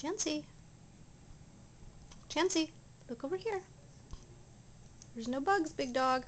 Chancy, Chancy, look over here. There's no bugs, big dog.